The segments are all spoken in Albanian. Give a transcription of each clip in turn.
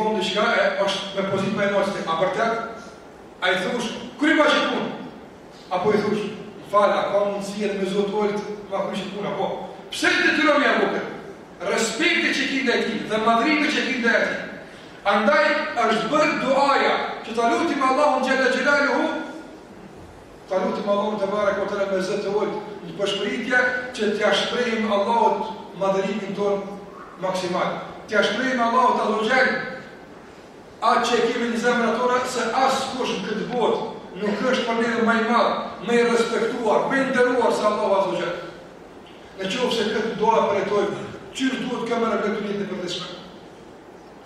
Thonë diçka e është me pozitë më e naltë, a vërtet? A i thush, kryma qit punë? Apo i thush, më fal, a ka mundësi edhe me zo të ulët, ma kry qit punë, apo? Pse të të rëmi a vokër? Respekti që ki ndaj tij, dhe madhërimi që ki ndaj tij. Andaj është bërë duaja, që të lutim Allahun xhele xhelaluhu, Ta lutim Allahun tebareke ve teala me zë të ulët, një pëshpëritje që t'ia shprehim Allahut madhërimin tonë maksimal. T'ia shprehim Allahut azze ve xhel atë që e kemi në zemrat tona se askush në këtë botë nuk është për ne më i madh, më i respektuar, më i nderuar se Allahu azze ve xhel. Në qoftë se këtë dua përjetojmë, qërë duhet këmë në këtë jetë përditshme?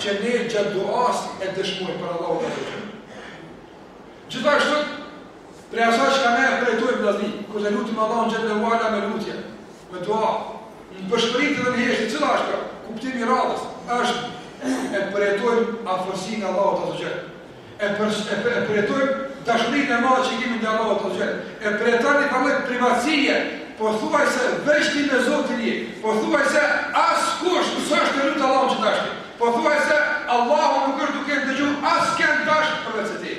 që ne gjatë duas e dëshmojmë për Allahun azze ve xhel. Gjithashtu, prej asaj që ne përjetojmë vëllazni, kur të lutim Allahun xhele ve ala me lutje, me dua, me pëshpëritje dhe në heshtje, cila është kjo? Kuptimi i radhës, është e përjetojmë afërsinë e Allahut azze ve xhel. E përjetojmë dashurinë e madhe që kemi ndaj Allahut azze ve xhel. E përjetojmë një lloj privatësie, po thuaj se veç ti me Zotin je. Po thuaj se askush s'është tu e lut Allahun që tash. Po thuaj se Allahu nuk është duke dëgju askënd tash përveç se ti.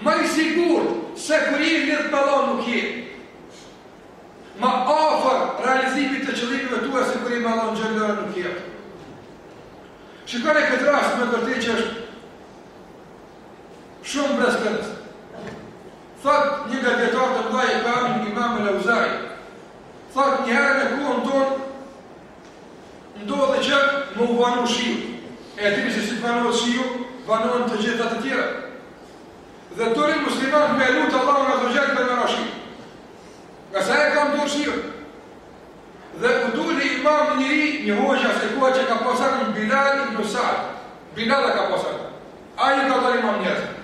Ma i sigurt se kur je lidh me Allah nuk je, ma afër realizimit të qëllimeve tua se kur je me Allahun xhele ve ala nuk je. Shikoni këtë rast me vërtet që është shumë prekshëm. Thotë një nga dijetarët e mdhaj e ka emrin imam el Euzai, thotë një herë në kohën tonë, Ndodhi që u vonu shiu. E dini se si të vonohet shiu, vonohen të gjitha të tjera. Dhe dulën muslimanët me lutë Allahun azze ve xhel me ra shiu. Nga sa e kam dur shiu. Dhe u duli imam njëri, një hoxhë i asaj kohe që ka pas emrin Bilal ibn Sa'd. Bilal e ka pas emrin. Ai ka dalë imam njerëzve.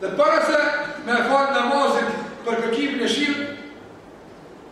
Dhe para se me falë namazin për kërkimin e shiu,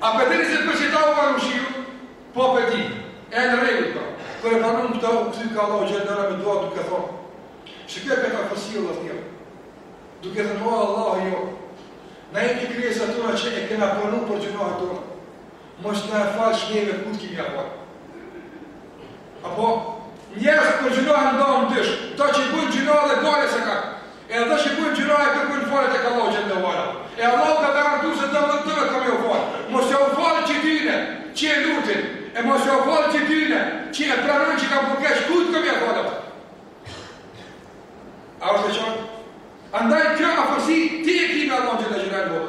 A po e dini se pse s'po don me ra shiu? Po, po e dimë. E në rregull pra. Kur e pranun këtë u kthy kah Allahu xhele ve ala me dua duke thonë, Shiko këtë afërsi o thjellë. Duke thënë o Allahu ynë. Na jemi krijesat tua që e kena pranu për gjynahet tona. Mos na e falsh neve kujt ki me ia falë. Apo, njerëzit për gjynahet ndahen dysh, ata që i bujnë gjynahet dhe boll se ka. E ata që i bojnë gjynahet e kërkojnë falje tek Allahu xhele ve ala. E Allahu ka garantuar se atyre ka me ju fal. Mos jau fal qëtyne, që e lutin, e mos jau fal qëtyne, që e pranojnë që kanë bërë keq, kujt ka me ia fal atëherë? A është e qartë? Andaj kjo afërsi ti e ke me Allahun xhele shanuhu.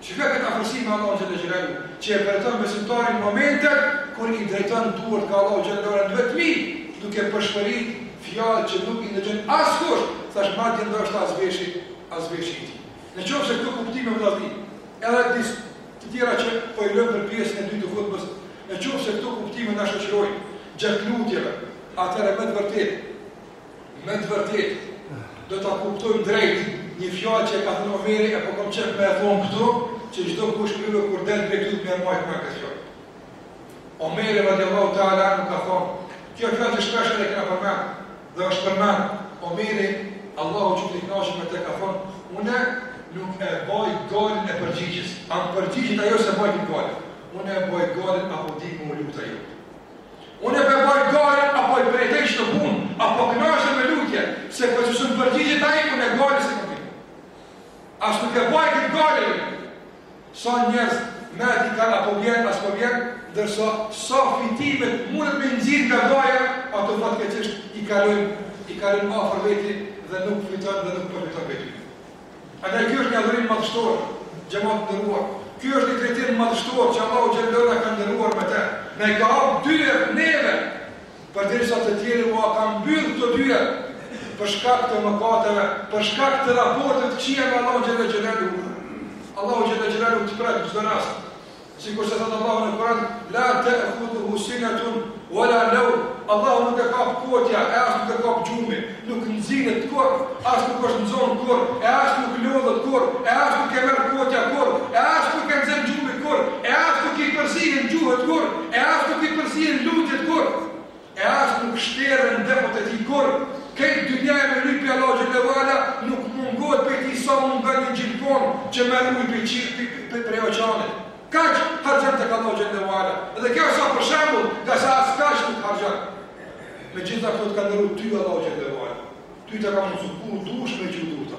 Shiko këtë afërsi me Allahun xhelle xhelalu që e përjeton besimtari në momentet kur i drejton duart nga Allahu xhelle veala në vetmi, duke pëshpërit fjalë që nuk i ndëgjon askush, thashë madje ndoshta as veshi, as veshi i tij. Në qoftë se këto kuptime vëllazni, edhe disa të tjera që po i lëmë për pjesën e dytë të hutbes, në qoftë se këto kuptime na shoqërojnë gjatë lutjeve, atëherë me të vërtetë Me të vërtetë, do ta kuptojmë drejt një fjalë që e ka thënë Omeri e po kam qef me e thonë këtu, që çdo kush prej juve kur del prej këtu me majtë men këtë fjalë. Omeri radiallahu ta'ala anhu ka thonë, kjo fjalë që shpesh e kena përmenë, dhe është përmenë, Omeri, Allahu qoftë i knaqun me të ka thonë, une nuk e baj gajlen e përgjigjes, a më përgjigjet a jo s'e baj gajle, une e baj gajlen a po di me u lut a jo. Unë e baj gajle a po i përjetoj çdo punë, a po kënaqem me lutje, se po që s'më përgjigjet ai, unë gajle s'e kam hiç. As nuk e baj këtë gajle unë. Sa njerëz mendtë i kanë a po vjen a s'po vjen, ndërsa sa fitime mundet me nxjerrë nga duaja, ato fatkeqësisht i kalojnë, i kalojnë afër veti dhe nuk fiton dhe nuk përfiton prej tyre. Andaj ky është një adhurim madhështor, xhamat i nderuar. Ky është një përjetim madhështor që Allahu xhelle veala na ka nderuar me të. Na i ka hap dyert neve, përderisa të tjerëve ua ka mbyll këto dyer për shkak të mëkateve, për shkak të raporteve të këqija me Allahun xhelle xhelaluhu. Allahu xhelle xhelaluhu të pret në çdo rast. Sikur se thotë Allahu në Kur'an, La ta'khudhuhu sinatun wa la nawm. Allahun nuk e kap kotja, e as nuk e kap gjumi, nuk nxihet kurr, as nuk është i nxonë kurr, e as nuk lodhet kurr, e as nuk e merr kotja kurr, e as nuk e nxen gjumi kurr, e as nuk i përzihen gjuhët kurr, e as nuk i përzihen lutjet kurr. E as nuk shterren depot e tij kurr, krejt dynjaja me lyp prej Allahut xhelle veala nuk mungohet prej tij sa mungon një gjilponë që merr ujë prej, prej oqeanit. Kaq harxhon tek Allahu xhelle veala. Dhe kjo është sa për shembull, ngase as kaq nuk harxhon. Megjithatë të ka nderuar ty Allahu xhelle veala. Ty të ka mundësu kur dush me i çu durtë.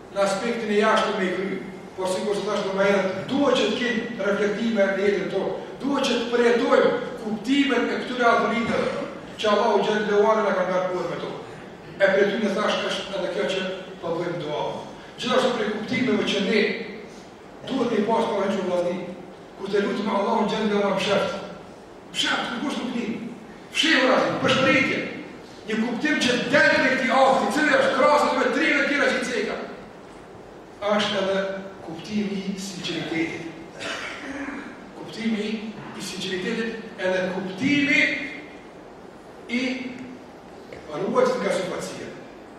në aspektin e jashtëm me i kry, por sikurse thashë dhe më herët, duhet që të kenë reflektime në jetën tonë, duhet që të përjetojmë kuptimin e këtyre adhurimeve që Allahu xhelle veala na ka ngarkuar me to. E prej tyre thashë është edhe kjo që po bëjmë dua. Gjithashtu prej kuptimeve që ne duhet me i pas parasysh vllazni, kur ta lutim Allahun xhelle veala mshefët, Fshehtë, ku kush nuk di. Fshehurazi, pëshpëritje, një kuptim që del prej këtij akti, i cili është krahas atyre trijeve të tjera që i ceka. Është edhe kuptimi i sinqeritetit. Kuptimi i sinqeritetit edhe kuptimi i ruajtjes nga syefaqësia.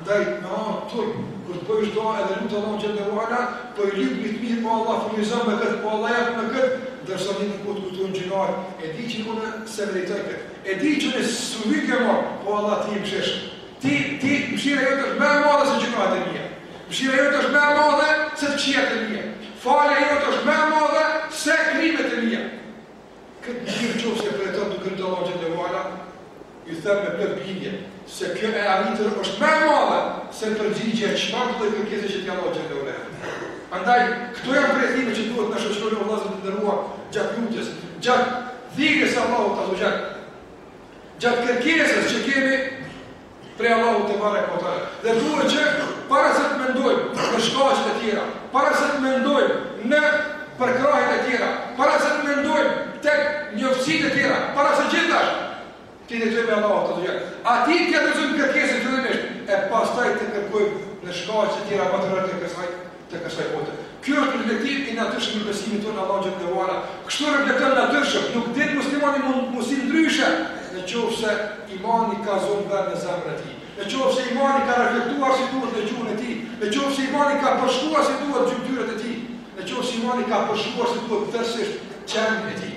Andaj, me anë turp, kur të bëjsh doa edhe lut Allahun xhelle ue ala, po i lyp një të mirë, o Allah, furnizom me këtë, o Allah, jepma këtë, ndërsa një ni po t'kujtohen gjynahet, e di që unë s'e meritoj këtë, e di që unë së nuk e marë, o Allah, ti i mëshirshëm, ti, ti, mëshira jote është më e madhe se gjynahet e mija, mëshira jote është më e madhe se të këqijat e mija, falja jote është më e madhe se krimet e mija. Këtë ndjenjë në qoftë se e përjeton duke lutë Allahun xhelle ue ala, ju them me plot bindje se kjo e arritur është më e madhe se përgjigja e çfarëdo lloj kërkese që t'jep Allahu xhelle ue ala. Andaj, këto janë përjetimet që duhet të na shoqërojnë o vëllezër të nderuar gjatë lutjes, gjatë thirrjes së Allahut azze ue xhel, gjatë kërkesës që kemi prej Allahut tebareke ue teala. Dhe duhet që para se të mendojmë në shkaqet e tjera, para se të mendojmë në përkrahjet e tjera, para se të mendojmë tek njoftësitë e tjera, para se gjithash, t'i drejtohemi Allahut azze ue xhel. Atij t'ia adresojmë kërkesën fillimisht, e pastaj të kërkojmë në shkaqet e tjera më të rëndë të kësaj. të kësaj bote. Ky është reflektim i natyrshëm i besimit tonë në Allahun xhelle ue ala. Kështu reflekton natyrshëm, nuk din muslimani m'u sill ndryshe, në qoftë se imani ka zonë vend në zemrën e tij. Në qoftë se imani ka reflektuar si duhet në gjuhën e tij, në qoftë se imani ka përshkuar si duhet gjymtyrët e tij, në qoftë se imani ka përshkuar si duhet tërësisht qenien e tij.